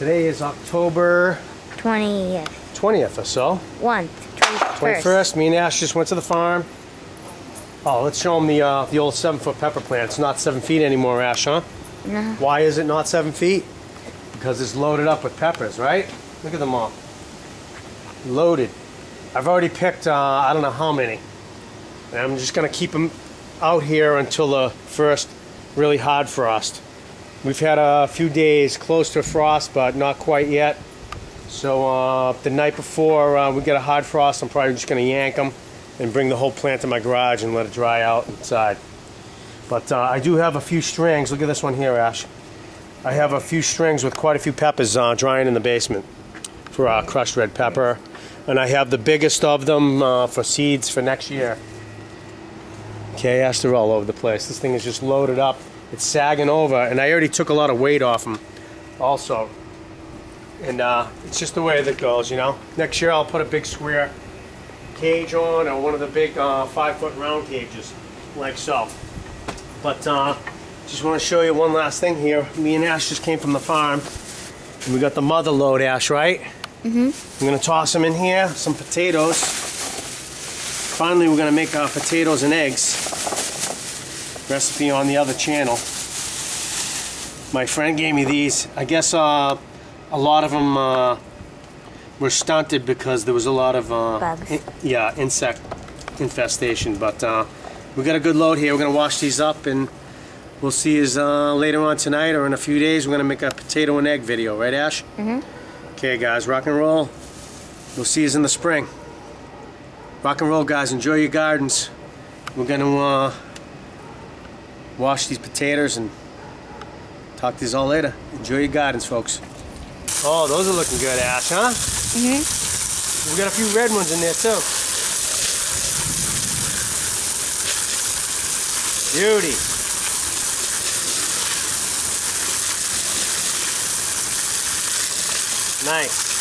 Today is October 20th. 20th or so. 1th. 21st. 21st. Me and Ash just went to the farm. Oh, let's show them the uh, the old seven foot pepper plant. It's not seven feet anymore, Ash, huh? No. Why is it not seven feet? Because it's loaded up with peppers, right? Look at them all. Loaded. I've already picked, uh, I don't know how many. And I'm just going to keep them out here until the first really hard frost. We've had a few days close to frost, but not quite yet. So uh, the night before uh, we get a hard frost, I'm probably just going to yank them and bring the whole plant to my garage and let it dry out inside. But uh, I do have a few strings. Look at this one here, Ash. I have a few strings with quite a few peppers uh, drying in the basement for uh, crushed red pepper. And I have the biggest of them uh, for seeds for next year. Okay, Ash, they're all over the place. This thing is just loaded up. It's sagging over, and I already took a lot of weight off them also. And uh, it's just the way that goes, you know. Next year I'll put a big square cage on or one of the big uh, five foot round cages, like so. But uh, just want to show you one last thing here. Me and Ash just came from the farm. And we got the mother load, Ash, right? Mm-hmm. I'm going to toss them in here, some potatoes. Finally, we're going to make uh, potatoes and eggs. Recipe on the other channel. My friend gave me these. I guess uh, a lot of them uh, were stunted because there was a lot of uh, in- yeah insect infestation. But uh, we got a good load here. We're gonna wash these up and we'll see you uh, later on tonight or in a few days. We're gonna make a potato and egg video, right, Ash? Mm-hmm. Okay, guys, rock and roll. We'll see you in the spring. Rock and roll, guys. Enjoy your gardens. We're gonna uh, wash these potatoes and talk to you all later. Enjoy your gardens, folks. Oh, those are looking good, Ash, huh? Mm-hmm. We got a few red ones in there too. Beauty. Nice.